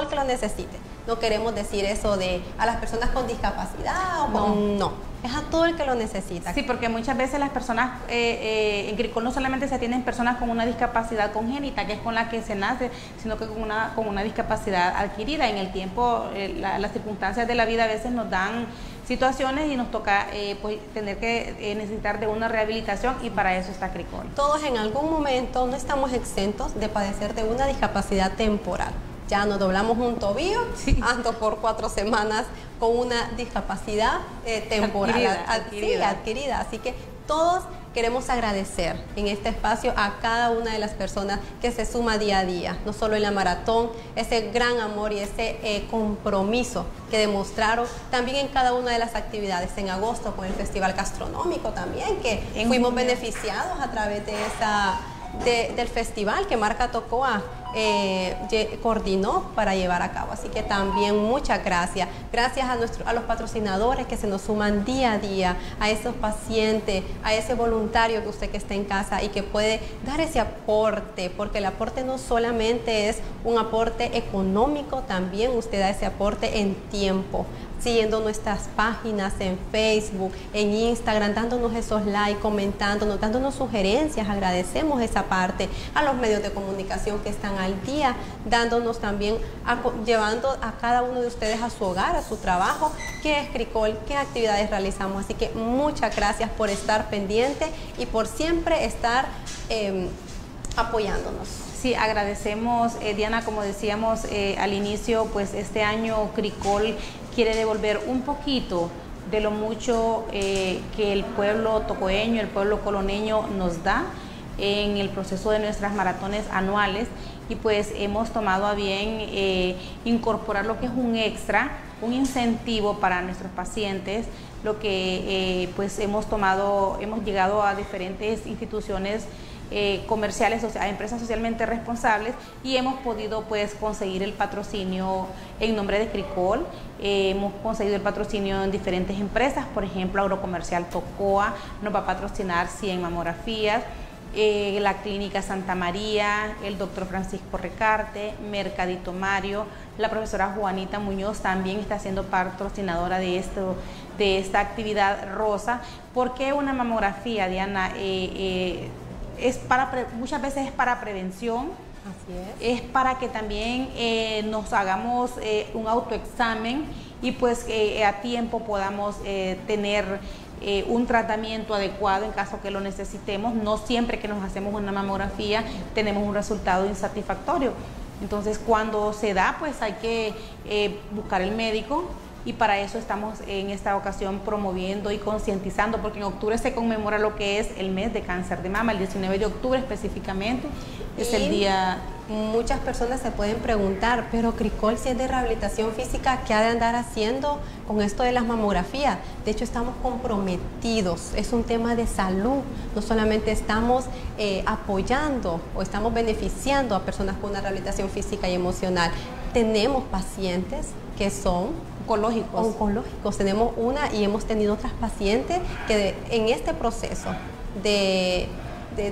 el que lo necesite. No queremos decir eso de a las personas con discapacidad o con... No. es a todo el que lo necesita. Sí, porque muchas veces las personas, eh, eh, en Gricol no solamente se atienden personas con una discapacidad congénita, que es con la que se nace, sino que con una, con una discapacidad adquirida. En el tiempo, eh, las circunstancias de la vida a veces nos dan situaciones y nos toca pues, tener que necesitar de una rehabilitación y para eso está Cricol. Todos en algún momento no estamos exentos de padecer de una discapacidad temporal ya nos doblamos un tobillo, ando por cuatro semanas con una discapacidad eh, temporal adquirida, adquirida. Así que todos queremos agradecer en este espacio a cada una de las personas que se suma día a día, no solo en la maratón, ese gran amor y ese eh, compromiso que demostraron también en cada una de las actividades, en agosto con el Festival Gastronómico también, que fuimos beneficiados a través de esa del festival que Marca Tocoa eh, coordinó para llevar a cabo. Así que también muchas gracias. Gracias a, nuestro, a los patrocinadores que se nos suman día a día, a esos pacientes, a ese voluntario que usted que está en casa y que puede dar ese aporte, porque el aporte no solamente es un aporte económico, también usted da ese aporte en tiempo siguiendo nuestras páginas en Facebook, en Instagram, dándonos esos likes, comentándonos, dándonos sugerencias. Agradecemos esa parte a los medios de comunicación que están al día, dándonos también, llevando a cada uno de ustedes a su hogar, a su trabajo, qué es Cricol, qué actividades realizamos. Así que muchas gracias por estar pendiente y por siempre estar em, apoyándonos. Sí, agradecemos, eh, Diana, como decíamos eh, al inicio, pues este año Cricol quiere devolver un poquito de lo mucho eh, que el pueblo tocoeño, el pueblo coloneño nos da en el proceso de nuestras maratones anuales y pues hemos tomado a bien eh, incorporar lo que es un extra, un incentivo para nuestros pacientes, lo que eh, pues hemos tomado, hemos llegado a diferentes instituciones eh, comerciales, a empresas socialmente responsables y hemos podido pues conseguir el patrocinio en nombre de Cricol, hemos conseguido el patrocinio en diferentes empresas, por ejemplo Agrocomercial Tocoa nos va a patrocinar 100 mamografías, eh, la Clínica Santa María, el doctor Francisco Recarte, Mercadito Mario, la profesora Juanita Muñoz también está siendo patrocinadora de esto de esta actividad rosa. ¿Por qué una mamografía, Diana? es para muchas veces es para prevención. es. para que también eh, nos hagamos eh, un autoexamen y pues eh, a tiempo podamos tener un tratamiento adecuado en caso que lo necesitemos. No siempre que nos hacemos una mamografía tenemos un resultado insatisfactorio. Entonces cuando se da pues hay que buscar el médico y para eso estamos en esta ocasión promoviendo y concientizando, porque en octubre se conmemora lo que es el mes de cáncer de mama, el 19 de octubre específicamente, es el día... Muchas personas se pueden preguntar, pero Cricol, si es de rehabilitación física, ¿qué ha de andar haciendo con esto de las mamografías? De hecho, estamos comprometidos, es un tema de salud, no solamente estamos eh, apoyando o estamos beneficiando a personas con una rehabilitación física y emocional, tenemos pacientes que son oncológicos. Oncológicos. Tenemos una y hemos tenido otras pacientes que en este proceso de,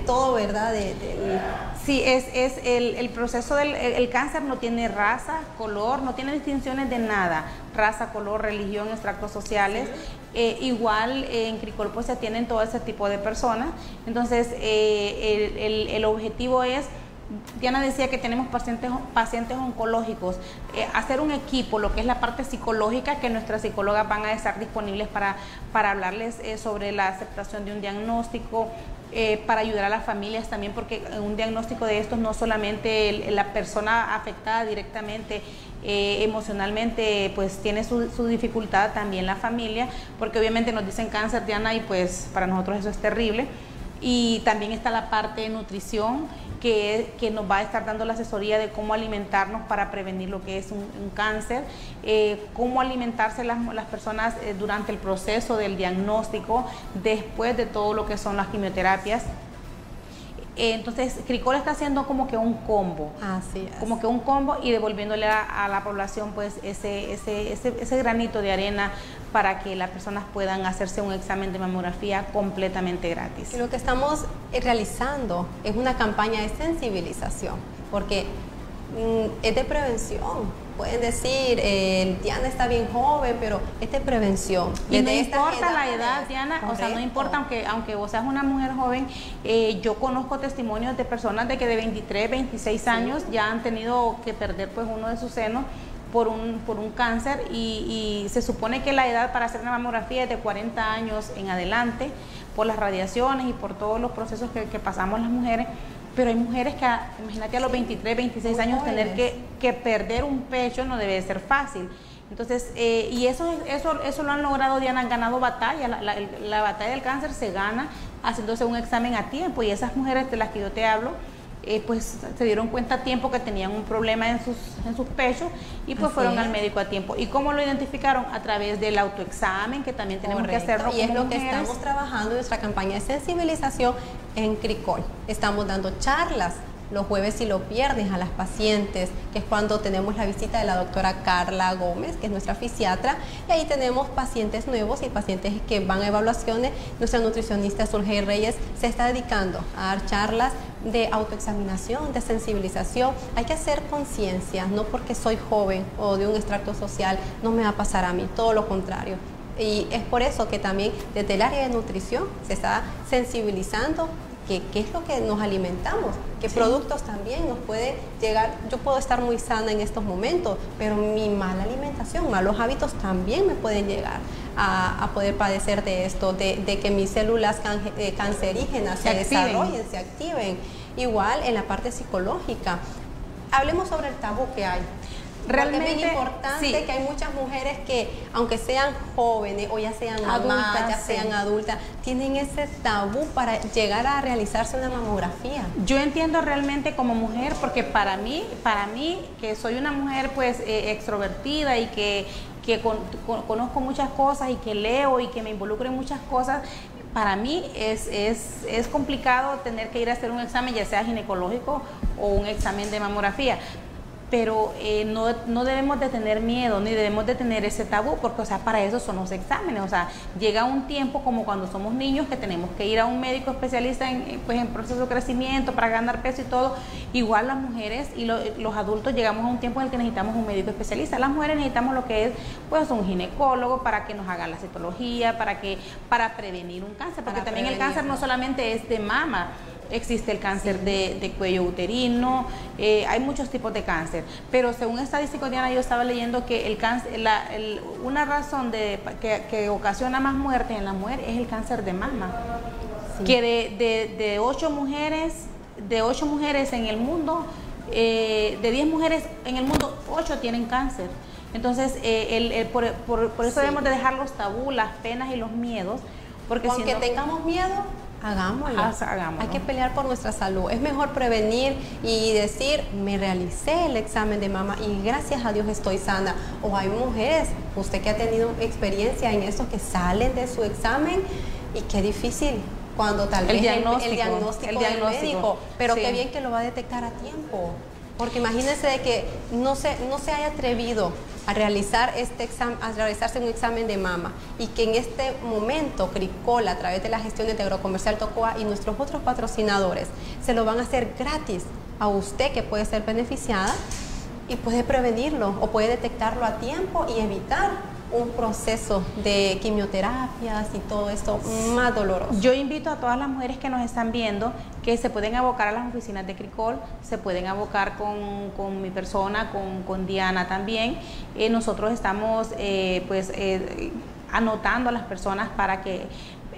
todo, ¿verdad? De, sí, es, es el, proceso del el, cáncer no tiene raza, color, no tiene distinciones de nada, raza, color, religión, extractos sociales. Eh, igual en Cricol pues se atienden todo ese tipo de personas. Entonces eh, el, el objetivo es Diana decía que tenemos pacientes, pacientes oncológicos, eh, hacer un equipo, lo que es la parte psicológica, que nuestras psicólogas van a estar disponibles para, para hablarles eh, sobre la aceptación de un diagnóstico, eh, para ayudar a las familias también, porque un diagnóstico de estos no solamente la persona afectada directamente emocionalmente, pues tiene su, su, dificultad, también la familia, porque obviamente nos dicen cáncer, Diana, y pues para nosotros eso es terrible. Y también está la parte de nutrición que, nos va a estar dando la asesoría de cómo alimentarnos para prevenir lo que es un, cáncer, eh, cómo alimentarse las, personas eh, durante el proceso del diagnóstico, después de todo lo que son las quimioterapias. Eh, entonces, Cricol está haciendo como que un combo. Así Como que un combo y devolviéndole a, la población pues ese, ese, ese, ese, granito de arena para que las personas puedan hacerse un examen de mamografía completamente gratis. Y lo que estamos realizando es una campaña de sensibilización, porque mm, es de prevención. Pueden decir, eh, Diana está bien joven, pero esta es prevención. Y no importa la edad, Diana, o sea, no importa, aunque, aunque vos seas una mujer joven, eh, yo conozco testimonios de personas de que de 23, 26 años ya han tenido que perder pues uno de sus senos por un, por un cáncer y, se supone que la edad para hacer una mamografía es de 40 años en adelante por las radiaciones y por todos los procesos que, pasamos las mujeres, pero hay mujeres que, imagínate a los 23, 26 años tener que, que, perder un pecho no debe ser fácil. Entonces, eh, y eso, eso, eso lo han logrado, Diana, han ganado batalla, la, la batalla del cáncer se gana haciéndose un examen a tiempo y esas mujeres de las que yo te hablo, eh, pues se dieron cuenta a tiempo que tenían un problema en sus, en sus pechos y pues fueron al médico a tiempo. ¿Y cómo lo identificaron? A través del autoexamen, que también tenemos que hacerlo. Y es lo que estamos trabajando en nuestra campaña de sensibilización en CRICOL. Estamos dando charlas los jueves y lo viernes a las pacientes, que es cuando tenemos la visita de la doctora Carla Gómez, que es nuestra fisiatra, y ahí tenemos pacientes nuevos y pacientes que van a evaluaciones. Nuestra nutricionista Surgey Reyes se está dedicando a dar charlas de autoexaminación, de sensibilización. Hay que hacer conciencia, no porque soy joven o de un extracto social, no me va a pasar a mí, todo lo contrario. Y es por eso que también desde el área de nutrición se está sensibilizando qué, es lo que nos alimentamos, qué productos también nos puede llegar. Yo puedo estar muy sana en estos momentos, pero mi mala alimentación, malos hábitos también me pueden llegar a, poder padecer de esto, de, que mis células eh, cancerígenas se, desarrollen, se activen. Igual en la parte psicológica. Hablemos sobre el tabú que hay. Realmente es importante que hay muchas mujeres que, aunque sean jóvenes o ya sean adultas, ya sean adultas, tienen ese tabú para llegar a realizarse una mamografía. Yo entiendo realmente como mujer, porque para mí, para mí, que soy una mujer pues eh, extrovertida y que, conozco muchas cosas y que leo y que me involucro en muchas cosas, para mí es, es, es, complicado tener que ir a hacer un examen, ya sea ginecológico o un examen de mamografía pero eh, no, no, debemos de tener miedo ni debemos de tener ese tabú porque o sea para eso son los exámenes. O sea llega un tiempo como cuando somos niños que tenemos que ir a un médico especialista en, pues, en proceso de crecimiento para ganar peso y todo. Igual las mujeres y los adultos llegamos a un tiempo en el que necesitamos un médico especialista. Las mujeres necesitamos lo que es pues un ginecólogo para que nos haga la citología para que para prevenir un cáncer porque también el cáncer no solamente es de mama existe el cáncer de, cuello uterino, eh, hay muchos tipos de cáncer, pero según estadísticos, Diana, yo estaba leyendo que el cáncer, una razón de, que, ocasiona más muerte en la mujer es el cáncer de mama, que de, de, ocho mujeres, de ocho mujeres en el mundo, eh, de 10 mujeres en el mundo, ocho tienen cáncer. Entonces, eh, por, eso debemos de dejar los tabú, las penas y los miedos. Porque Aunque tengamos miedo, Hagámoslo. Hay que pelear por nuestra salud. Es mejor prevenir y decir, me realicé el examen de mama y gracias a Dios estoy sana. O hay mujeres, usted que ha tenido experiencia en esto, que salen de su examen y qué difícil cuando tal vez el diagnóstico, el, diagnóstico, el médico, pero qué bien que lo va a detectar a tiempo. Porque imagínense de que no se, no se haya atrevido a realizar este examen, a realizarse un examen de mama. Y que en este momento Cricola a través de la gestión de agrocomercial Tocoa y nuestros otros patrocinadores se lo van a hacer gratis a usted que puede ser beneficiada y puede prevenirlo o puede detectarlo a tiempo y evitar un proceso de quimioterapias y todo esto más doloroso. Yo invito a todas las mujeres que nos están viendo que se pueden abocar a las oficinas de Cricol, se pueden abocar con, mi persona, con, Diana también. Eh, nosotros estamos eh, pues eh, anotando a las personas para que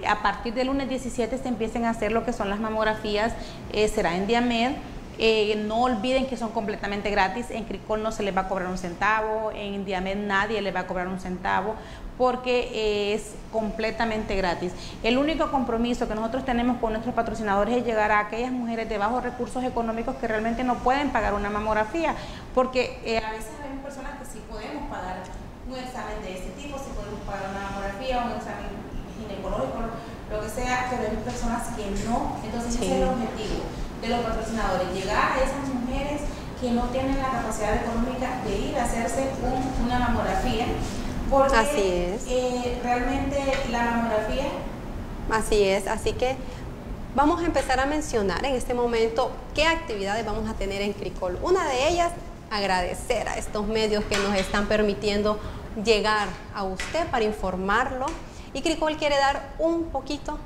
a partir del lunes 17 se empiecen a hacer lo que son las mamografías, será en Diamed eh, no olviden que son completamente gratis. En Cricol no se les va a cobrar un centavo, en Diamed nadie le va a cobrar un centavo porque es completamente gratis. El único compromiso que nosotros tenemos con nuestros patrocinadores es llegar a aquellas mujeres de bajos recursos económicos que realmente no pueden pagar una mamografía, porque eh, a veces hay personas que sí podemos pagar un examen de ese tipo, si podemos pagar una mamografía, un examen ginecológico, lo que sea, pero hay personas que no, entonces ese es el objetivo de los patrocinadores, llegar a esas mujeres que no tienen la capacidad económica de ir a hacerse una mamografía, porque así es. Eh, realmente la mamografía... Así es, así que vamos a empezar a mencionar en este momento qué actividades vamos a tener en Cricol. Una de ellas agradecer a estos medios que nos están permitiendo llegar a usted para informarlo. Y Cricol quiere dar un poquito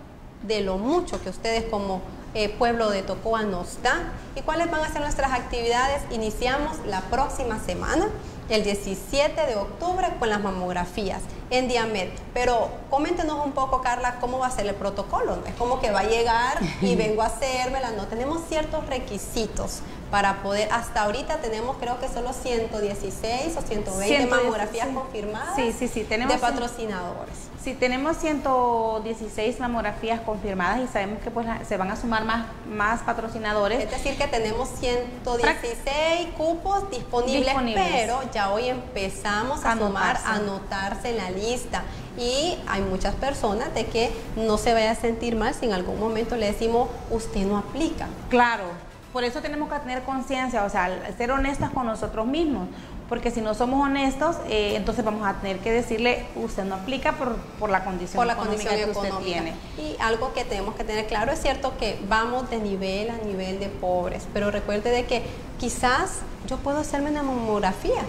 de lo mucho que ustedes como eh, pueblo de Tocoa nos da y cuáles van a ser nuestras actividades. Iniciamos la próxima semana, el 17 de octubre, con las mamografías en Diamed. Pero coméntenos un poco, Carla, cómo va a ser el protocolo. Es como que va a llegar y vengo a hacérmela. No, tenemos ciertos requisitos para poder, hasta ahorita tenemos creo que solo 116 o 120 mamografías confirmadas sí, sí, sí, tenemos de patrocinadores. Sí, tenemos 116 mamografías confirmadas y sabemos que pues se van a sumar más, más patrocinadores. Es decir, que tenemos 116 cupos disponibles, pero ya hoy empezamos a sumar, a anotarse en la lista. Y hay muchas personas de que no se vaya a sentir mal si en algún momento le decimos, usted no aplica. Claro, por eso tenemos que tener conciencia, o sea, ser honestas con nosotros mismos, porque si no somos honestos, eh, entonces vamos a tener que decirle, usted no aplica por, por la condición por la condición que usted tiene. Y algo que tenemos que tener claro, es cierto que vamos de nivel a nivel de pobres, pero recuerde de que quizás yo puedo hacerme una mamografía,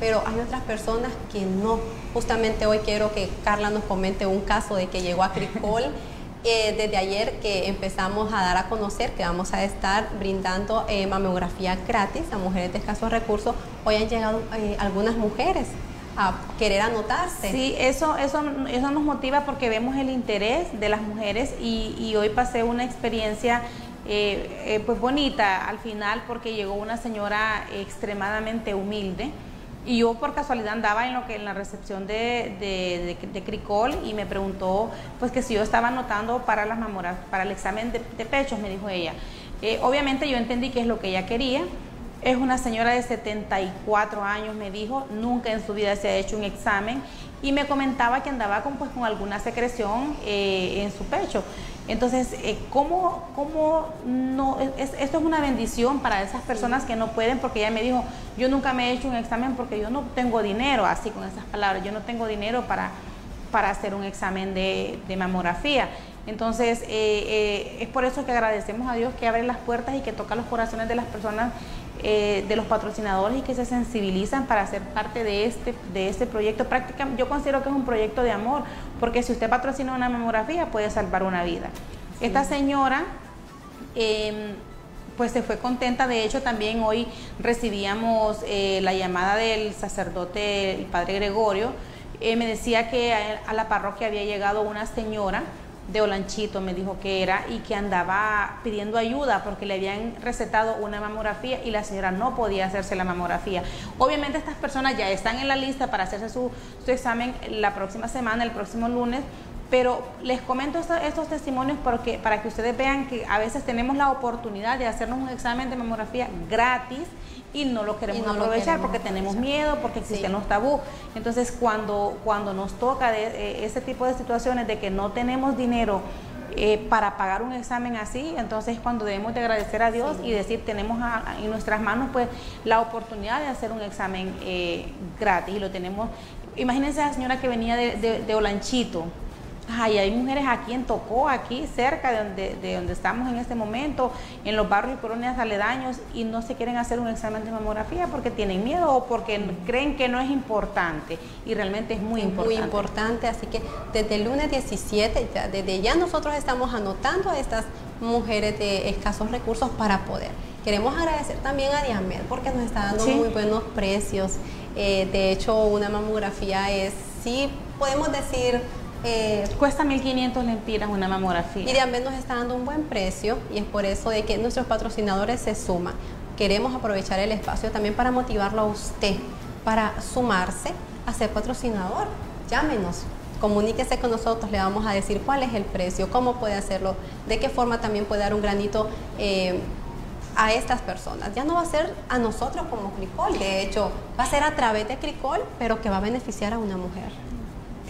pero hay otras personas que no. Justamente hoy quiero que Carla nos comente un caso de que llegó a Cricol Eh, desde ayer que empezamos a dar a conocer que vamos a estar brindando eh, mamografía gratis a mujeres de escasos recursos, hoy han llegado eh, algunas mujeres a querer anotarse. Sí, eso, eso, eso nos motiva porque vemos el interés de las mujeres y, y hoy pasé una experiencia pues bonita al final porque llegó una señora extremadamente humilde y yo por casualidad andaba en lo que en la recepción de, de, Cricol y me preguntó pues que si yo estaba anotando para las mamoras, para el examen de, pechos, me dijo ella. Eh, obviamente yo entendí que es lo que ella quería. Es una señora de 74 años, me dijo, nunca en su vida se ha hecho un examen y me comentaba que andaba con, pues, con alguna secreción eh, en su pecho. Entonces, eh, ¿cómo, cómo no? esto es una bendición para esas personas que no pueden, porque ella me dijo, yo nunca me he hecho un examen porque yo no tengo dinero, así con esas palabras, yo no tengo dinero para, para hacer un examen de, mamografía. Entonces, eh, es por eso que agradecemos a Dios que abre las puertas y que toca los corazones de las personas eh, de los patrocinadores y que se sensibilizan para ser parte de este, de este proyecto. Prácticamente, yo considero que es un proyecto de amor, porque si usted patrocina una mamografía puede salvar una vida. Esta señora em, pues se fue contenta, de hecho también hoy recibíamos eh, la llamada del sacerdote, el padre Gregorio, eh, me decía que a la parroquia había llegado una señora de Olanchito, me dijo que era, y que andaba pidiendo ayuda porque le habían recetado una mamografía y la señora no podía hacerse la mamografía. Obviamente estas personas ya están en la lista para hacerse su, examen la próxima semana, el próximo lunes, pero les comento estos, testimonios porque, para que ustedes vean que a veces tenemos la oportunidad de hacernos un examen de mamografía gratis y no lo queremos aprovechar porque tenemos miedo, porque existen los tabú. Entonces, cuando, cuando nos toca de, eh, ese tipo de situaciones de que no tenemos dinero eh, para pagar un examen así, entonces cuando debemos de agradecer a Dios y decir, tenemos en nuestras manos pues la oportunidad de hacer un examen eh, gratis y lo tenemos. Imagínense a la señora que venía de, de Olanchito, Ay, hay mujeres aquí en Tocó, aquí cerca de donde, de donde estamos en este momento, en los barrios y colonias aledaños, y no se quieren hacer un examen de mamografía porque tienen miedo o porque creen que no es importante. Y realmente es muy importante. Muy importante, así que desde el lunes 17, desde ya nosotros estamos anotando a estas mujeres de escasos recursos para poder. Queremos agradecer también a Diamed porque nos está dando muy buenos precios. Eh, de hecho, una mamografía es, sí, podemos decir, eh, Cuesta 1.500 lempiras una mamografía. Y de nos está dando un buen precio y es por eso de que nuestros patrocinadores se suman. Queremos aprovechar el espacio también para motivarlo a usted, para sumarse a ser patrocinador. Llámenos, comuníquese con nosotros, le vamos a decir cuál es el precio, cómo puede hacerlo, de qué forma también puede dar un granito eh, a estas personas. Ya no va a ser a nosotros como Cricol, de hecho, va a ser a través de Cricol, pero que va a beneficiar a una mujer.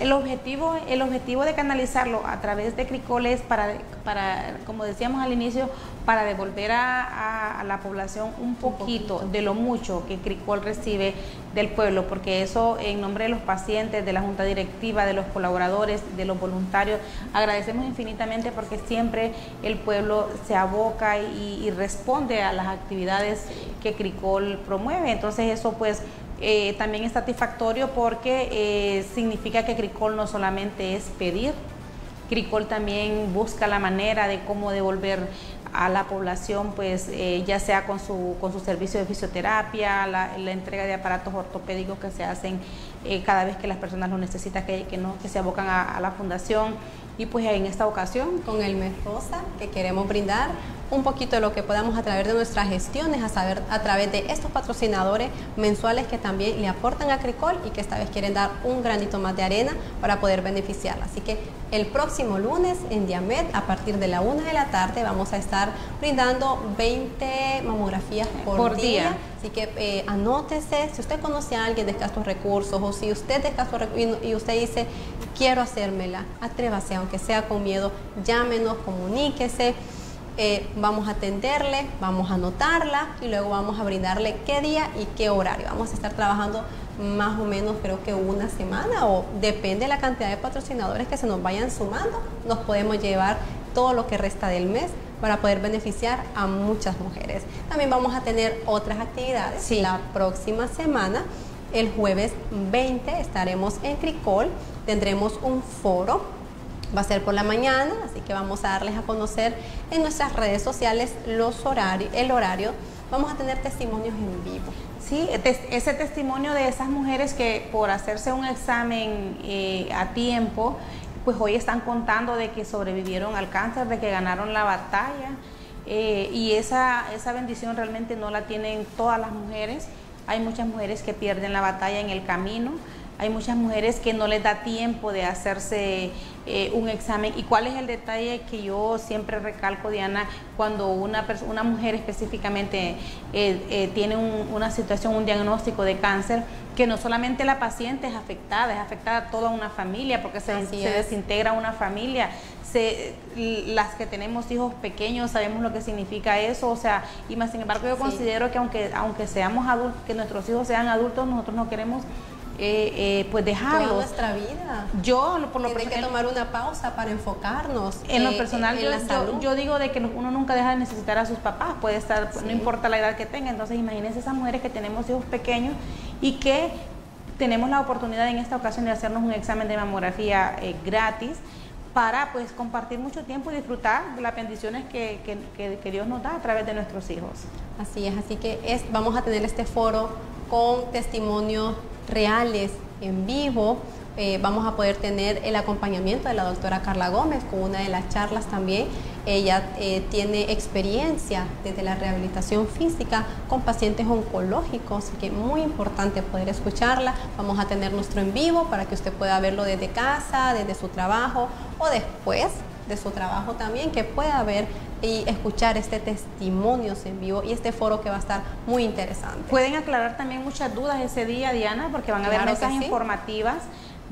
El objetivo, el objetivo de canalizarlo a través de Cricol es para, para como decíamos al inicio, para devolver a, la población un poquito, de lo mucho que Cricol recibe del pueblo, porque eso en nombre de los pacientes, de la junta directiva, de los colaboradores, de los voluntarios, agradecemos infinitamente porque siempre el pueblo se aboca y, y responde a las actividades que Cricol promueve. Entonces eso pues eh, también es satisfactorio porque eh, significa que Cricol no solamente es pedir, Cricol también busca la manera de cómo devolver a la población, pues eh, ya sea con su, con su servicio de fisioterapia, la, entrega de aparatos ortopédicos que se hacen cada vez que las personas lo necesitan, que, que, no, que se abocan a, a la fundación. Y pues en esta ocasión... Con el mes rosa que queremos brindar un poquito de lo que podamos a través de nuestras gestiones, a saber a través de estos patrocinadores mensuales que también le aportan a Cricol y que esta vez quieren dar un granito más de arena para poder beneficiarla. Así que el próximo lunes en Diamet, a partir de la una de la tarde, vamos a estar brindando 20 mamografías por, día. Así que eh, anótese, si usted conoce a alguien de escasos recursos o si usted de escasos recursos y usted dice, quiero hacérmela, atrévase, aunque sea con miedo, llámenos, comuníquese. Eh, vamos a atenderle, vamos a anotarla y luego vamos a brindarle qué día y qué horario. Vamos a estar trabajando más o menos creo que una semana o depende de la cantidad de patrocinadores que se nos vayan sumando, nos podemos llevar todo lo que resta del mes para poder beneficiar a muchas mujeres. También vamos a tener otras actividades la próxima semana. El jueves 20 estaremos en Cricol, tendremos un foro Va a ser por la mañana, así que vamos a darles a conocer en nuestras redes sociales los horarios, el horario. Vamos a tener testimonios en vivo. Sí, ese testimonio de esas mujeres que por hacerse un examen eh, a tiempo, pues hoy están contando de que sobrevivieron al cáncer, de que ganaron la batalla. Eh, y esa, esa bendición realmente no la tienen todas las mujeres. Hay muchas mujeres que pierden la batalla en el camino hay muchas mujeres que no les da tiempo de hacerse eh, un examen. ¿Y cuál es el detalle que yo siempre recalco, Diana, cuando una, una mujer específicamente eh, eh, tiene una situación, un diagnóstico de cáncer? que no solamente la paciente es afectada, es afectada toda una familia, porque se, desintegra una familia. Se, las que tenemos hijos pequeños sabemos lo que significa eso, o sea, y más sin embargo yo considero que aunque, aunque seamos adultos, que nuestros hijos sean adultos, nosotros no queremos eh, eh, pues dejarlo. Toda nuestra vida. Yo, por lo Tiene que tomar una pausa para enfocarnos. En lo personal, yo, yo, digo de que uno nunca deja de necesitar a sus papás, puede estar, no importa la edad que tenga. Entonces, imagínense esas mujeres que tenemos hijos pequeños y que tenemos la oportunidad en esta ocasión de hacernos un examen de mamografía eh, gratis para pues compartir mucho tiempo y disfrutar de las bendiciones que, que, que, Dios nos da a través de nuestros hijos. Así es, así que es, vamos a tener este foro con testimonios reales en vivo. Eh, vamos a poder tener el acompañamiento de la doctora Carla Gómez con una de las charlas también. Ella eh, tiene experiencia desde la rehabilitación física con pacientes oncológicos, así que muy importante poder escucharla. Vamos a tener nuestro en vivo para que usted pueda verlo desde casa, desde su trabajo o después de su trabajo también, que pueda ver y escuchar este testimonios en vivo y este foro que va a estar muy interesante. Pueden aclarar también muchas dudas ese día, Diana, porque van a haber mesas informativas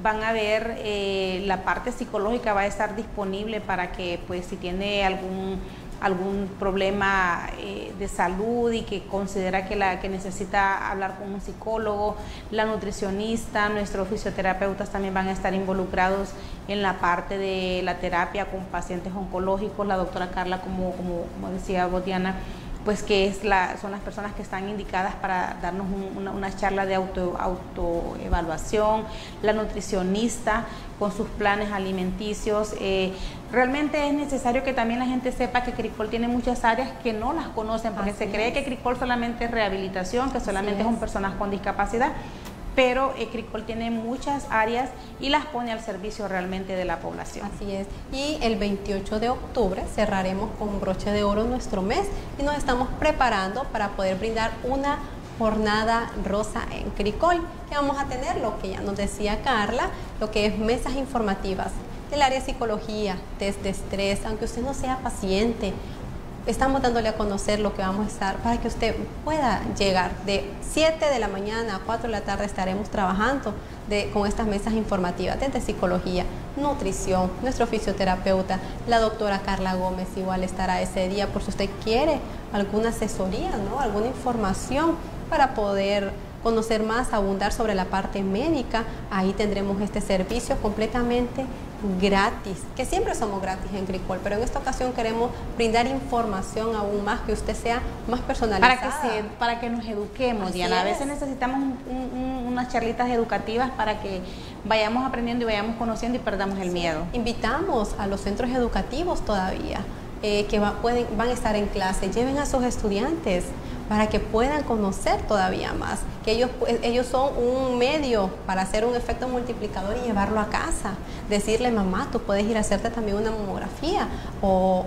van a ver eh, la parte psicológica va a estar disponible para que pues si tiene algún algún problema eh, de salud y que considera que, la, que necesita hablar con un psicólogo, la nutricionista, nuestros fisioterapeutas también van a estar involucrados en la parte de la terapia con pacientes oncológicos, la doctora Carla, como, como, como decía Botiana, pues que es la, son las personas que están indicadas para darnos una, charla de auto, autoevaluación, la nutricionista con sus planes alimenticios. Eh, realmente es necesario que también la gente sepa que Cricol tiene muchas áreas que no las conocen, porque se cree que Cricol solamente es rehabilitación, que solamente son personas con discapacidad pero Cricol tiene muchas áreas y las pone al servicio realmente de la población. Así es. Y el 28 de octubre cerraremos con broche de oro nuestro mes y nos estamos preparando para poder brindar una jornada rosa en Cricol, que vamos a tener lo que ya nos decía Carla, lo que es mesas informativas del área psicología, test de estrés, aunque usted no sea paciente, estamos dándole a conocer lo que vamos a estar para que usted pueda llegar. De 7 de la mañana a 4 de la tarde estaremos trabajando de, con estas mesas informativas desde psicología, nutrición, nuestro fisioterapeuta, la doctora Carla Gómez igual estará ese día por si usted quiere alguna asesoría, ¿no? alguna información para poder conocer más, abundar sobre la parte médica, ahí tendremos este servicio completamente gratis, que siempre somos gratis en Gricol, pero en esta ocasión queremos brindar información aún más, que usted sea más personalizada. Para que, para que nos eduquemos, Diana. A veces necesitamos unas charlitas educativas para que vayamos aprendiendo y vayamos conociendo y perdamos el miedo. Invitamos a los centros educativos todavía. Eh, que pueden, van a estar en clase, lleven a sus estudiantes, para que puedan conocer todavía más, que ellos, pues, ellos son un medio para hacer un efecto multiplicador y llevarlo a casa. Decirle, mamá, tú puedes ir a hacerte también una mamografía. O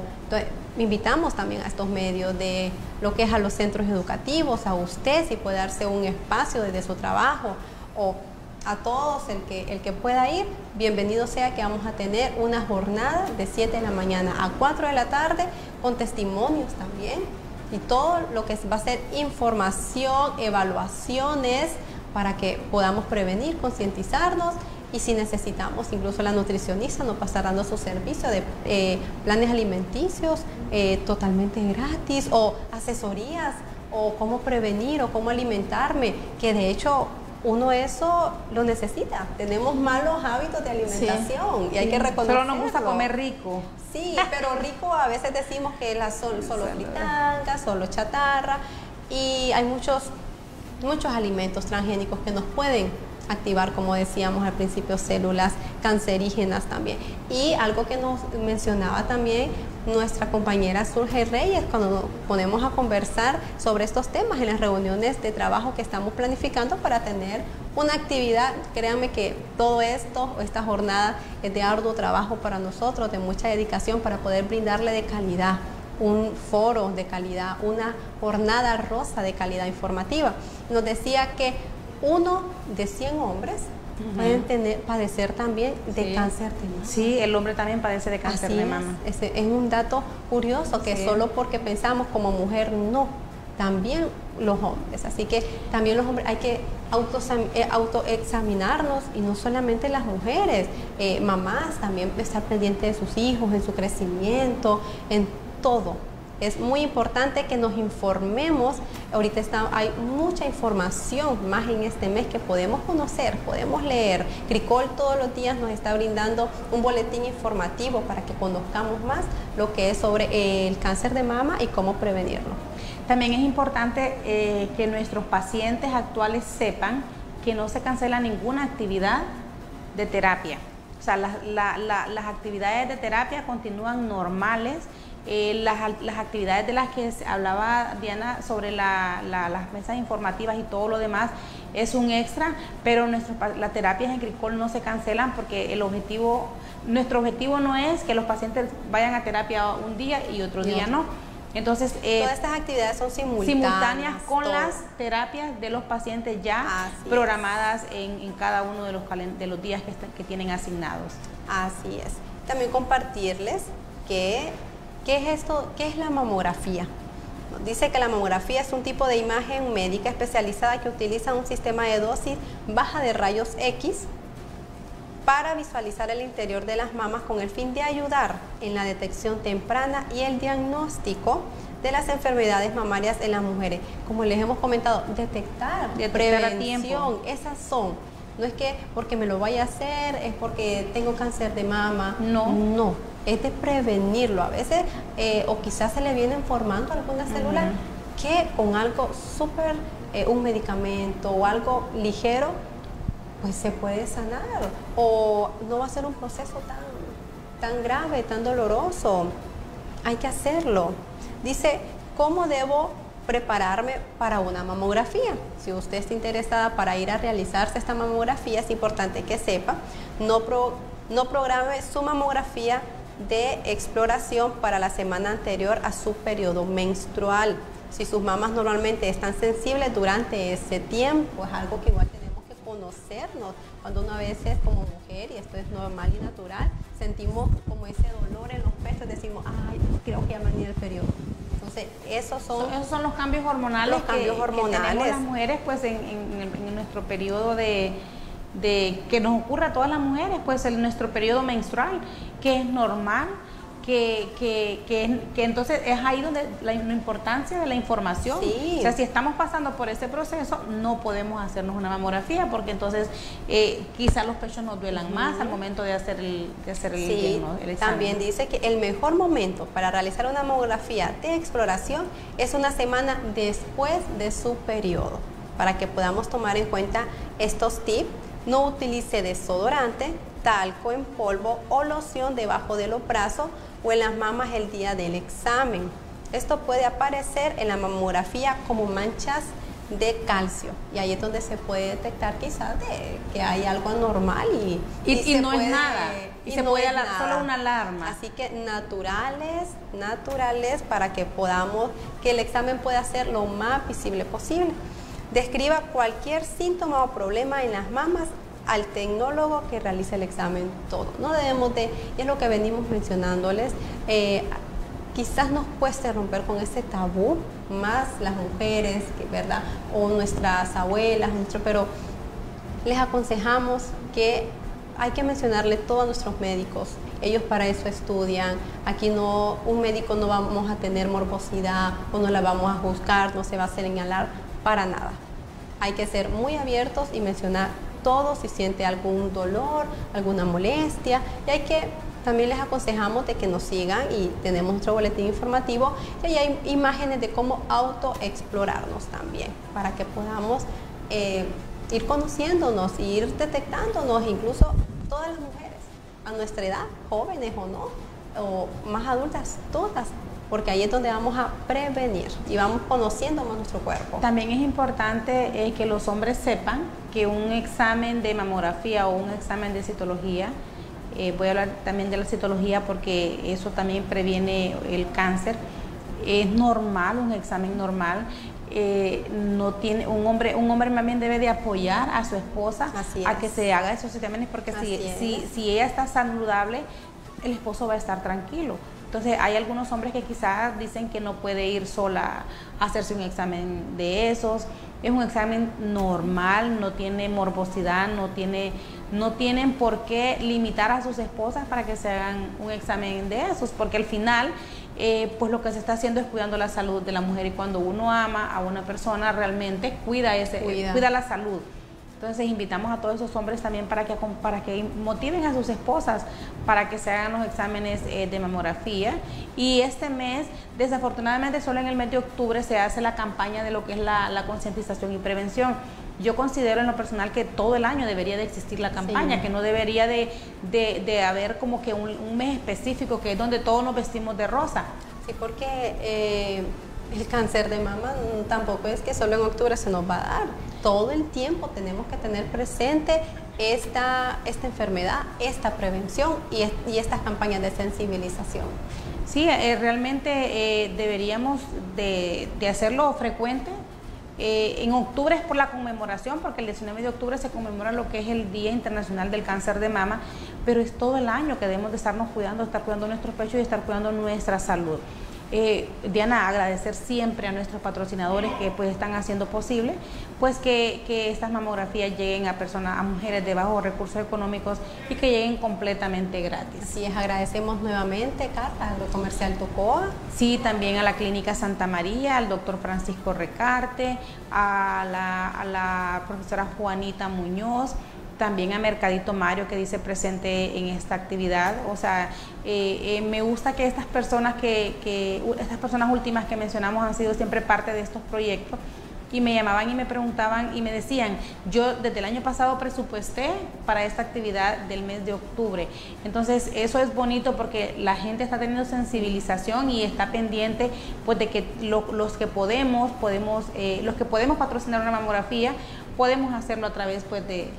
invitamos también a estos medios de lo que es a los centros educativos, a usted si puede darse un espacio desde su trabajo o a todos el que, el que pueda ir, bienvenido sea que vamos a tener una jornada de 7 de la mañana a 4 de la tarde con testimonios también y todo lo que va a ser información, evaluaciones para que podamos prevenir, concientizarnos y si necesitamos, incluso la nutricionista nos pasará dando su servicio de eh, planes alimenticios eh, totalmente gratis o asesorías o cómo prevenir o cómo alimentarme, que de hecho uno eso lo necesita. Tenemos malos hábitos de alimentación y hay que reconocerlo. Solo nos gusta comer rico. Sí, pero rico a veces decimos que las son solo fritangas, solo chatarra y hay muchos muchos alimentos transgénicos que nos pueden activar, como decíamos al principio, células cancerígenas también. Y algo que nos mencionaba también nuestra compañera Surge Reyes cuando nos ponemos a conversar sobre estos temas en las reuniones de trabajo que estamos planificando para tener una actividad. Créanme que todo esto, esta jornada es de arduo trabajo para nosotros, de mucha dedicación para poder brindarle de calidad un foro de calidad, una jornada rosa de calidad informativa. Nos decía que uno de 100 hombres pueden tener, padecer también de cáncer de mama. Sí, el hombre también padece de cáncer de mama. Es, es, un dato curioso que solo porque pensamos como mujer no, también los hombres. Así que también los hombres hay que auto, eh, autoexaminarnos y no solamente las mujeres, eh, mamás también estar pendientes de sus hijos, en su crecimiento, en todo es muy importante que nos informemos. Ahorita está, hay mucha información más en este mes que podemos conocer, podemos leer. Cricol todos los días nos está brindando un boletín informativo para que conozcamos más lo que es sobre el cáncer de mama y cómo prevenirlo. También es importante eh, que nuestros pacientes actuales sepan que no se cancela ninguna actividad de terapia. O sea, las actividades de terapia continúan normales eh, las, las, actividades de las que hablaba Diana sobre las mesas informativas y todo lo demás es un extra, pero nuestro, las terapias en Cricol no se cancelan porque el objetivo, nuestro objetivo no es que los pacientes vayan a terapia un día y otro día no. Entonces, eh, todas estas actividades son simultáneas, simultáneas con las terapias de los pacientes ya programadas en, cada uno de los, de los días que, que tienen asignados. Así es. También compartirles que ¿Qué es esto? ¿Qué es la mamografía? Dice que la mamografía es un tipo de imagen médica especializada que utiliza un sistema de dosis baja de rayos X para visualizar el interior de las mamas con el fin de ayudar en la detección temprana y el diagnóstico de las enfermedades mamarias en las mujeres. Como les hemos comentado, detectar, prevención, esas son. No es que porque me lo vaya a hacer, es porque tengo cáncer de mama. No. No es de prevenirlo. A veces, eh, o quizás se le vienen formando algunas células que con algo súper, eh, un medicamento o algo ligero, pues se puede sanar. O no va a ser un proceso tan, tan grave, tan doloroso. Hay que hacerlo. Dice, ¿cómo debo prepararme para una mamografía. Si usted está interesada para ir a realizarse esta mamografía, es importante que sepa, no, no programe su mamografía de exploración para la semana anterior a su periodo menstrual. Si sus mamas normalmente están sensibles durante ese tiempo, es algo que igual tenemos que conocernos. Cuando una vez es como mujer, y esto es normal y natural, sentimos como ese dolor en los pechos, decimos, ay, creo que ya me el periodo. Entonces, esos son, esos son los cambios hormonales, los cambios que, hormonales. tenemos las mujeres pues en, en, nuestro periodo de, de, que nos ocurre a todas las mujeres, pues en nuestro periodo menstrual, que es normal que, que, que, entonces es ahí donde la, importancia de la información. O sea, si estamos pasando por ese proceso, no podemos hacernos una mamografía porque entonces eh, quizás los pechos nos duelan más al momento de hacer el, de hacer el, sí, También dice que el mejor momento para realizar una mamografía de exploración es una semana después de su periodo, para que podamos tomar en cuenta estos tips. No utilice desodorante, talco en polvo o loción debajo de los brazos o en las mamas el día del examen. Esto puede aparecer en la mamografía como manchas de calcio. Y ahí es donde se puede detectar quizás de que hay algo anormal y, y, no es nada y, se puede solo una alarma. Así que naturales naturales para que podamos que el examen pueda ser lo más visible posible describa cualquier síntoma o problema en las mamas al tecnólogo que realiza el examen todo. No debemos de, y es lo que venimos mencionándoles, eh, quizás nos cueste romper con ese tabú, más las mujeres, que, ¿verdad? O nuestras abuelas, nuestro, pero les aconsejamos que hay que mencionarle todo a nuestros médicos. Ellos para eso estudian. Aquí no, un médico no vamos a tener morbosidad o no la vamos a juzgar, no se va a señalar para nada. Hay que ser muy abiertos y mencionar todo, si siente algún dolor, alguna molestia. Y hay que, también les aconsejamos de que nos sigan y tenemos nuestro boletín informativo y ahí hay imágenes de cómo autoexplorarnos también, para que podamos eh, ir conociéndonos, ir detectándonos, incluso todas las mujeres, a nuestra edad, jóvenes o no, o más adultas, todas porque ahí es donde vamos a prevenir y vamos conociendo más nuestro cuerpo. También es importante eh, que los hombres sepan que un examen de mamografía o un examen de citología, eh, voy a hablar también de la citología porque eso también previene el cáncer, es normal, un examen normal. Eh, no tiene un hombre un hombre también debe de apoyar a su esposa a que se haga esos exámenes porque si, si, si ella está saludable el esposo va a estar tranquilo entonces hay algunos hombres que quizás dicen que no puede ir sola a hacerse un examen de esos. Es un examen normal, no tiene morbosidad, no, tiene, no tienen por qué limitar a sus esposas para que se hagan un examen de esos, porque al final eh, pues lo que se está haciendo es cuidando la salud de la mujer y cuando uno ama a una persona realmente cuida, ese, cuida la salud. Entonces invitamos a todos esos hombres también para que, para que motiven a sus esposas para que se hagan los exámenes eh, de mamografía. Y este mes, desafortunadamente solo en el mes de octubre se hace la campaña de lo que es la, concientización y prevención. Yo considero en lo personal que todo el año debería de existir la campaña, que no debería de, de, haber como que un, mes específico que es donde todos nos vestimos de rosa. Sí, porque... Eh, el cáncer de mama tampoco es que solo en octubre se nos va a dar. Todo el tiempo tenemos que tener presente esta, esta enfermedad, esta prevención y, estas campañas de sensibilización. Sí, eh, realmente eh, deberíamos de, hacerlo frecuente. Eh, en octubre es por la conmemoración, porque el 19 de octubre se conmemora lo que es el Día Internacional del Cáncer de Mama, pero es todo el año que debemos de estarnos cuidando, estar cuidando nuestros pechos y estar cuidando nuestra salud. Eh, Diana, agradecer siempre a nuestros patrocinadores que pues están haciendo posible pues que, estas mamografías lleguen a personas, a mujeres de bajos recursos económicos y que lleguen completamente gratis. Así es, agradecemos nuevamente, Carla, Comercial Tocoa. Sí, también a la Clínica Santa María, al doctor Francisco Recarte, a la, a la profesora Juanita Muñoz, también a Mercadito Mario que dice presente en esta actividad. O sea, eh, eh, me gusta que estas personas que, que, estas personas últimas que mencionamos han sido siempre parte de estos proyectos y me llamaban y me preguntaban y me decían, yo desde el año pasado presupuesté para esta actividad del mes de octubre. Entonces eso es bonito porque la gente está teniendo sensibilización y está pendiente pues de que los que podemos, podemos eh, los que podemos patrocinar una mamografía, podemos hacerlo a través pues de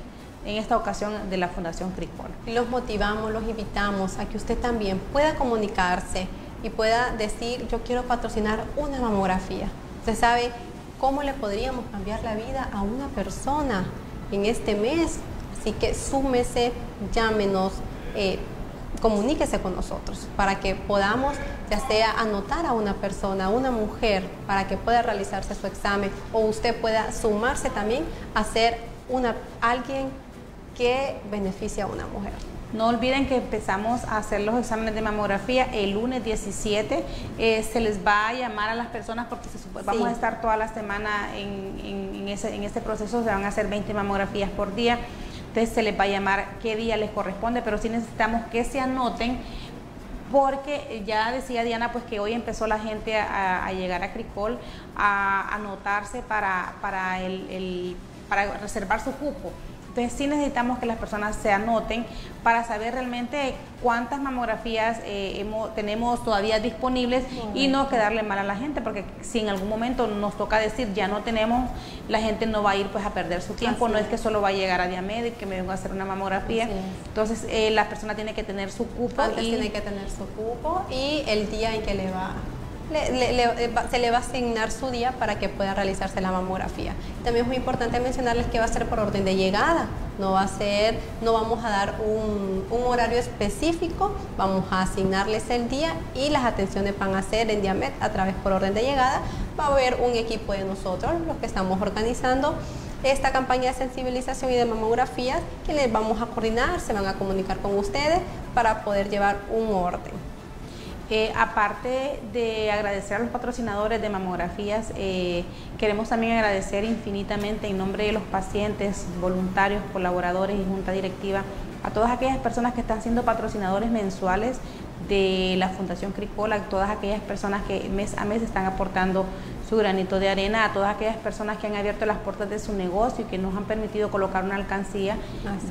en esta ocasión de la Fundación Cricol. Los motivamos, los invitamos a que usted también pueda comunicarse y pueda decir, yo quiero patrocinar una mamografía. Usted sabe cómo le podríamos cambiar la vida a una persona en este mes. Así que súmese, llámenos, eh, comuníquese con nosotros para que podamos ya sea anotar a una persona, a una mujer, para que pueda realizarse su examen o usted pueda sumarse también a ser una, alguien que beneficie a una mujer. No olviden que empezamos a hacer los exámenes de mamografía el lunes 17. Eh, se les va a llamar a las personas porque vamos a estar toda la semana en, ese, en este proceso. Se van a hacer 20 mamografías por día. Entonces se les va a llamar qué día les corresponde, pero sí necesitamos que se anoten porque ya decía Diana pues que hoy empezó la gente a, llegar a Cricol a anotarse para, para, el, para reservar su cupo. Entonces sí necesitamos que las personas se anoten para saber realmente cuántas mamografías eh, tenemos todavía disponibles y no quedarle mal a la gente, porque si en algún momento nos toca decir ya no tenemos, la gente no va a ir pues a perder su tiempo, no es que solo va a llegar a Diamed que me vengo a hacer una mamografía. Entonces eh, la persona tiene que tener su cupo. Antes tiene que tener su cupo y el día en que le va eh, se le va a asignar su día para que pueda realizarse la mamografía. También es muy importante mencionarles que va a ser por orden de llegada, no va a ser, no vamos a dar un, horario específico, vamos a asignarles el día y las atenciones van a ser en Diamet a través por orden de llegada. Va a haber un equipo de nosotros, los que estamos organizando esta campaña de sensibilización y de mamografías que les vamos a coordinar, se van a comunicar con ustedes para poder llevar un orden. Aparte de agradecer a los patrocinadores de mamografías, eh, queremos también agradecer infinitamente en nombre de los pacientes, voluntarios, colaboradores y junta directiva a todas aquellas personas que están siendo patrocinadores mensuales de la Fundación Cricola, a todas aquellas personas que mes a mes están aportando su granito de arena, a todas aquellas personas que han abierto las puertas de su negocio y que nos han permitido colocar una alcancía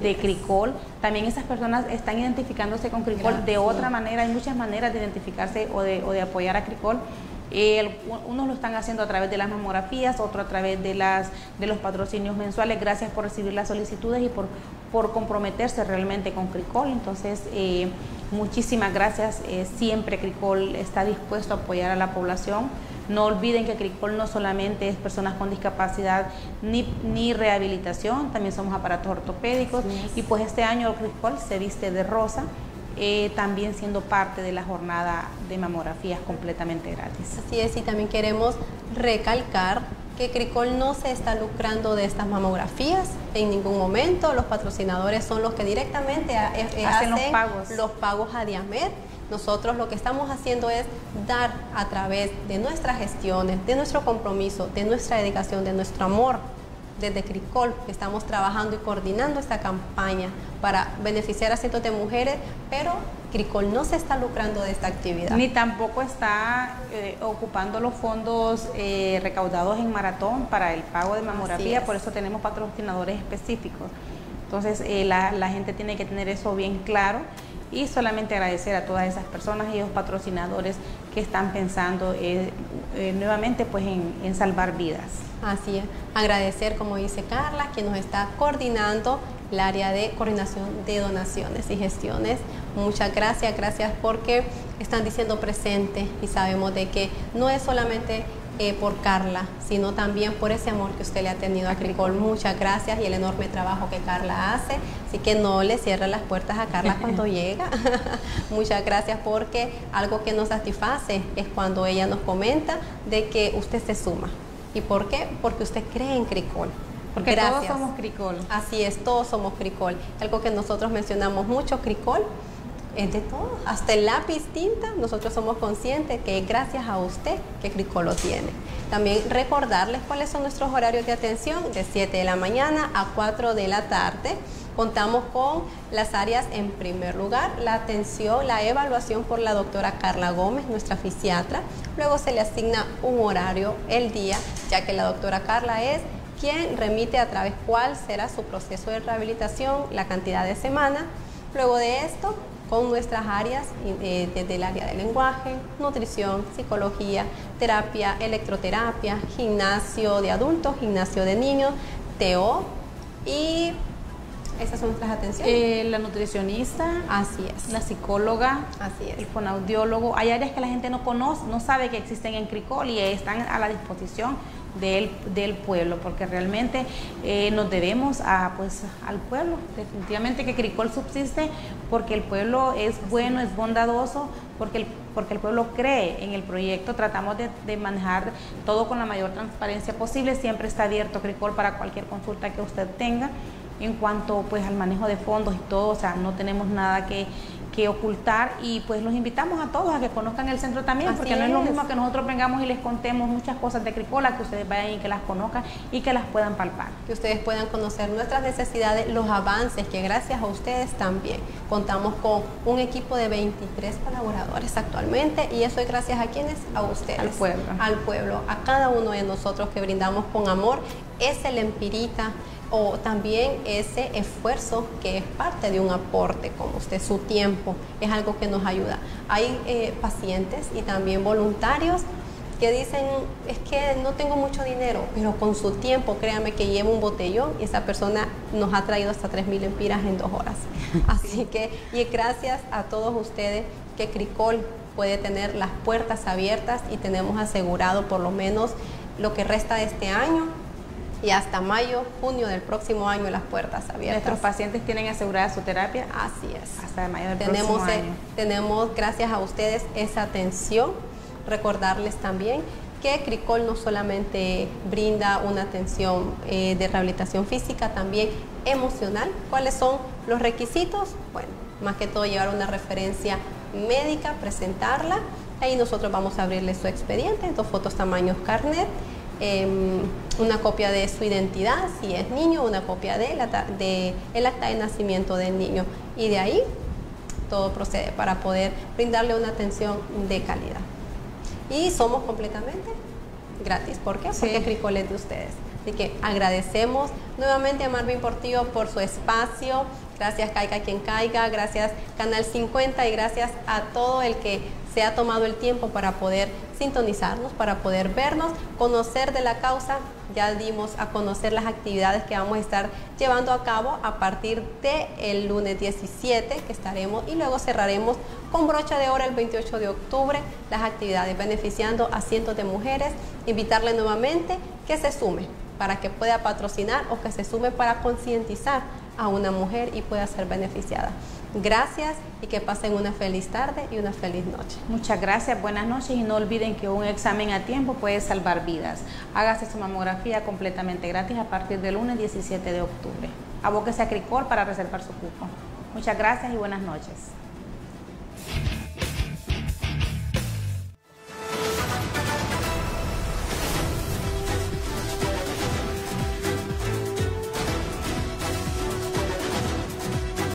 de Cricol. También esas personas están identificándose con Cricol de otra manera, hay muchas maneras de identificarse o de, o de apoyar a Cricol. unos lo están haciendo a través de las mamografías, otros a través de, las, de los patrocinios mensuales. Gracias por recibir las solicitudes y por, por comprometerse realmente con Cricol. Entonces, eh, muchísimas gracias. Eh, siempre Cricol está dispuesto a apoyar a la población. No olviden que Cricol no solamente es personas con discapacidad ni, ni rehabilitación, también somos aparatos ortopédicos y pues este año Cricol se viste de rosa. Eh, también siendo parte de la jornada de mamografías completamente gratis. Así es, y también queremos recalcar que Cricol no se está lucrando de estas mamografías en ningún momento. Los patrocinadores son los que directamente eh, eh, hacen, los pagos. los pagos a Diamed nosotros lo que estamos haciendo es dar a través de nuestras gestiones, de nuestro compromiso, de nuestra dedicación, de nuestro amor, desde CRICOL, que estamos trabajando y coordinando esta campaña para beneficiar a cientos de mujeres, pero CRICOL no se está lucrando de esta actividad. Ni tampoco está eh, ocupando los fondos eh, recaudados en maratón para el pago de mamografía, por eso tenemos patrocinadores específicos. Entonces eh, la, la gente tiene que tener eso bien claro y solamente agradecer a todas esas personas y los patrocinadores que están pensando nuevamente pues en, salvar vidas. Así es, agradecer como dice Carla, que nos está coordinando el área de coordinación de donaciones y gestiones. Muchas gracias, gracias porque están diciendo presente y sabemos de que no es solamente eh, por Carla, sino también por ese amor que usted le ha tenido a Cricol. Muchas gracias y el enorme trabajo que Carla hace. Así que no le cierre las puertas a Carla cuando llega. Muchas gracias porque algo que nos satisface es cuando ella nos comenta de que usted se suma. ¿Y por qué? Porque usted cree en Cricol. Porque todos somos Cricol. Así es, todos somos Cricol. Algo que nosotros mencionamos mucho, Cricol es de todo, hasta el lápiz tinta, nosotros somos conscientes que es gracias a usted que Cricol lo tiene. También recordarles cuáles son nuestros horarios de atención, de 7 de la mañana a 4 de la tarde. Contamos con las áreas en primer lugar, la atención, la evaluación por la doctora Carla Gómez, nuestra fisiatra. Luego se le asigna un horario el día, ya que la doctora Carla es quien remite a través cuál será su proceso de rehabilitación, la cantidad de semana. Luego de esto, con nuestras áreas, eh, desde el área de lenguaje, nutrición, psicología, terapia, electroterapia, gimnasio de adultos, gimnasio de niños, TO y esas son nuestras atenciones. Eh, la nutricionista, así es. La psicóloga, así es. El fonaudiólogo. Hay áreas que la gente no conoce, no sabe que existen en Cricol y están a la disposición del, del pueblo, porque realmente eh, nos debemos a, pues, al pueblo. Definitivamente que Cricol subsiste porque el pueblo es bueno, es bondadoso, porque el, porque el pueblo cree en el proyecto. Tratamos de, de manejar todo con la mayor transparencia posible. Siempre está abierto Cricol para cualquier consulta que usted tenga en cuanto pues al manejo de fondos y todo, o sea, no tenemos nada que, que ocultar y pues los invitamos a todos a que conozcan el centro también, porque no es lo mismo que nosotros vengamos y les contemos muchas cosas de Cricola, que ustedes vayan y que las conozcan y que las puedan palpar. Que ustedes puedan conocer nuestras necesidades, los avances, que gracias a ustedes también contamos con un equipo de 23 colaboradores actualmente y eso es gracias a quienes, a ustedes. Al pueblo. Al pueblo, a cada uno de nosotros que brindamos con amor, es el empirita o también ese esfuerzo que es parte de un aporte, como usted, su tiempo, es algo que nos ayuda. Hay eh, pacientes y también voluntarios que dicen, es que no tengo mucho dinero, pero con su tiempo, créame que llevo un botellón y esa persona nos ha traído hasta 3.000 empiras en dos horas. Así que, y gracias a todos ustedes que Cricol puede tener las puertas abiertas y tenemos asegurado por lo menos lo que resta de este año y hasta mayo, junio del próximo año las puertas abiertas. Nuestros pacientes tienen asegurada su terapia. Así es. Hasta mayo del tenemos, próximo año. tenemos, gracias a ustedes, esa atención. Recordarles también que Cricol no solamente brinda una atención eh, de rehabilitación física, también emocional. ¿Cuáles son los requisitos? Bueno, más que todo llevar una referencia médica, presentarla. Ahí nosotros vamos a abrirle su expediente, dos fotos tamaños carnet eh, una copia de su identidad, si es niño, una copia de, la, de el acta de nacimiento del niño. Y de ahí todo procede para poder brindarle una atención de calidad. Y somos completamente gratis. ¿Por qué? Porque sí. Cricol es de ustedes. Así que agradecemos nuevamente a Marvin Portillo por su espacio. Gracias Caiga quien caiga, gracias Canal 50 y gracias a todo el que se ha tomado el tiempo para poder sintonizarnos, para poder vernos, conocer de la causa. Ya dimos a conocer las actividades que vamos a estar llevando a cabo a partir del el lunes 17 que estaremos y luego cerraremos con brocha de oro el 28 de octubre las actividades beneficiando a cientos de mujeres. Invitarle nuevamente que se sume para que pueda patrocinar o que se sume para concientizar a una mujer y pueda ser beneficiada. Gracias y que pasen una feliz tarde y una feliz noche. Muchas gracias, buenas noches y no olviden que un examen a tiempo puede salvar vidas. Hágase su mamografía completamente gratis a partir del lunes 17 de octubre. Abóquese a Cricor para reservar su cupo. Muchas gracias y buenas noches.